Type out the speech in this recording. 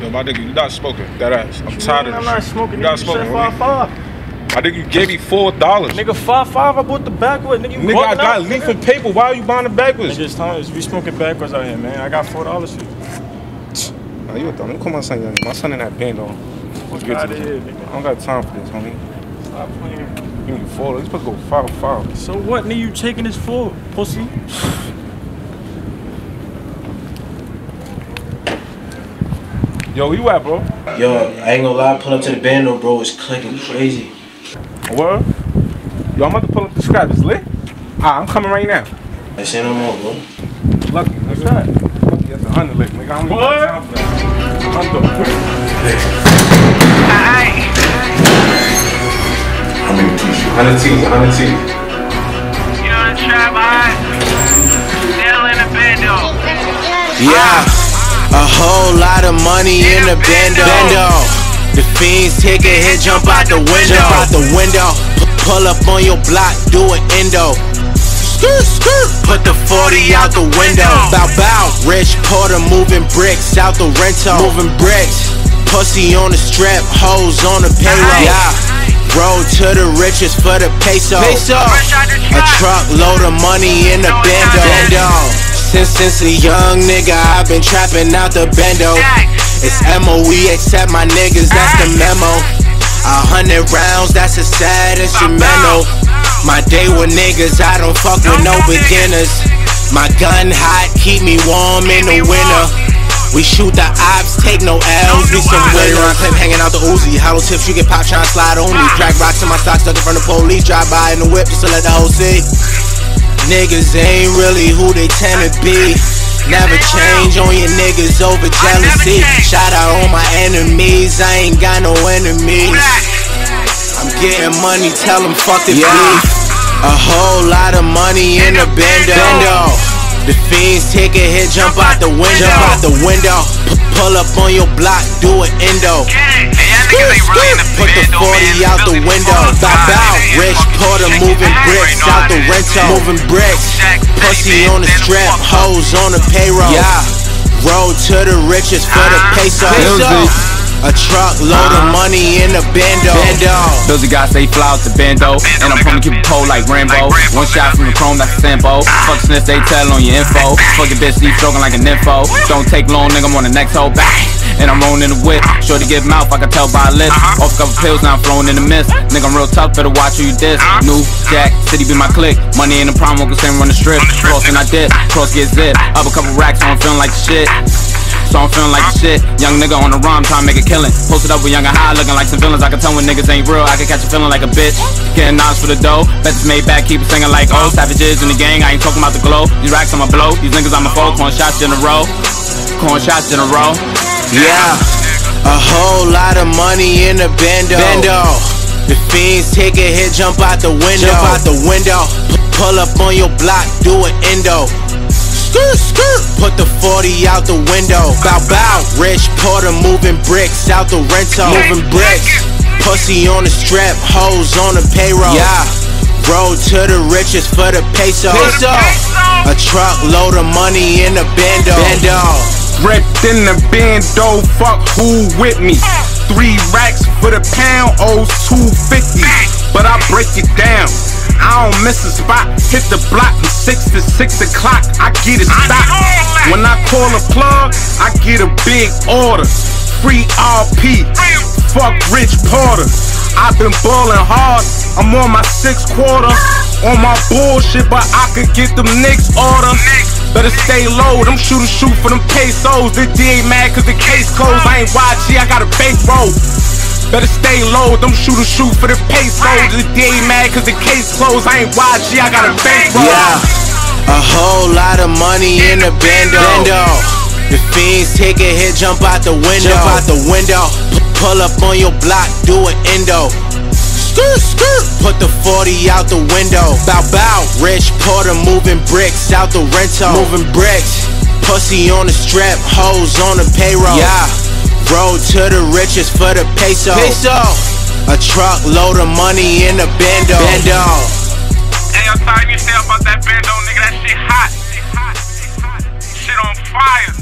Yo, my nigga, you not smoking. That ass. I'm tired of this. I'm not smoking. You not smoking. homie. five five. My nigga, you gave me four dollars. Nigga, Nigga five five. I bought the backwood. Nigga, you I got out, leaf nigga. and paper. Why are you buying the backwoods? Nigga, it's time. We smoking backwoods out here, man. I got four dollars for you. Nah, you a thumb. Let me call my son. My son in that band, though. Let's get to here, nigga. I don't got time for this, homie. Stop playing. Give me four. Let's supposed to go five five. So what, nigga? You taking this for, pussy? Yo, where you at, bro? Yo, I ain't gonna lie, pull up to the bando, bro. It's clicking crazy. Word? Yo, I'm about to pull up the scrap. It's lit? Ah, I'm coming right now. I say no more, bro. Lucky. What's that? Lucky, that's an underlick, nigga. I don't What? got time for that. Under. Hundred T's, hundred T's. You know the trap hot. Still in the bando. Yeah, a whole lot of money in the bando. The fiends take a hit, jump out the window. Jump out the window. P- pull up on your block, do an endo. Put the 40 out the window. Bow, bow. Rich Porter moving bricks out the rental. Moving bricks. Pussy on the strap, hoes on the payroll. Yeah. Road to the riches for the peso. Peso. A truck load of money in the bando. Since since a young nigga, I've been trapping out the bando. It's MOE, except my niggas, that's the memo. A hundred rounds, that's a sad instrumental. My day with niggas, I don't fuck with no beginners. My gun hot, keep me warm in the winter. We shoot the ops, take no L's, we some winners. Run clip hanging out the Uzi, hollow tips, you get pop, tryna slide on me. Crack rocks in my socks, stuck in front of police, drive by in the whip just to let the whole see. Niggas ain't really who they tend to be. Never change on your niggas over jealousy. Shout out on my enemies, I ain't got no enemies. I'm getting money, tell them fuck the beef. A whole lot of money in the bando. The fiends take a hit, jump out the window. Jump out the window. P- pull up on your block, do an endo. Hey, y'all really Put the 40 out the window. before Bow time, bow. nigga. Rich Fucking Porter moving bricks out the right rental. Moving bricks. Pussy on the stand strap. fuck. Hoes on the payroll. Yeah. Road to the riches for the Uh-huh. peso. Peso. A truck load of uh-huh. money in the bando. Bando. Those are guys say fly out the bando. And I'm gonna keep it cold like Rambo. One shot from the chrome, that's a sample. Fuck sniff, they tell on your info. Fuck your bitch, sleep stroking like a nympho. Don't take long, nigga, I'm on the next hole. Bang! And I'm rolling in the whip. Sure to get mouth, I can tell by a list. Uh-huh. Off a couple pills, now I'm flowing in the mist. Nigga, I'm real tough, better watch who you diss. Uh-huh. New Jack, City be my click. Money in the prom, won't same run the strip. Cross and I dip, cross get zip. Up a couple racks, so I'm feeling like shit. So I'm feeling like shit. Young nigga on the run, trying to make a killing. Posted up with YounginHa, looking like some villains. I can tell when niggas ain't real. I can catch a feeling like a bitch. Getting knowledge for the dough. Bet this made back, keep it singing like oh. Savages in the gang, I ain't talking about the glow. These racks on my blow. These niggas on my foe. Corn shots in a row. Corn shots in a row. Yeah. A whole lot of money in the bando. Bando. The fiends take a hit, jump out the window. Jump out the window. P- pull up on your block, do an endo. Skirt, skirt. Put the 40 out the window. Bow, bow. Rich Porter moving bricks out the rental. Moving bricks. Pussy on the strap, hoes on the payroll. Yeah. Road to the riches for the peso. Peso. A truck load of money in the bando. Bando. Ripped in the bando, fuck who with me? Three racks for the pound, owes 250. But I break it down. I don't miss a spot. Hit the block from 6 to 6 o'clock. I get it stopped. When I call a plug, I get a big order. Free RP. Fuck Rich Porter. I've been ballin' hard. I'm on my sixth quarter. On my bullshit, but I could get them Knicks order. Better stay low, them shooters shoot for them pesos. The D ain't mad cause the case closed. I ain't YG, I got a bankroll. Better stay low, them shooters shoot for the pesos. The D ain't mad cause the case closed. I ain't YG, I got a bankroll. Yeah, a whole lot of money in the bando. bando. The fiends take a hit, jump out the window. Jump out the window. P- pull up on your block, do an endo. Skirt, skirt. Put the 40 out the window. Bow, bow. Rich Porter moving bricks out the rental. Moving bricks. Pussy on the strap, hoes on the payroll. Yeah. Road to the riches for the peso. Peso. A truck load of money in the bando. Bando. Hey, yo, sorry you stay up about that bando, nigga. That shit hot. Shit hot. Shit hot. Shit on fire.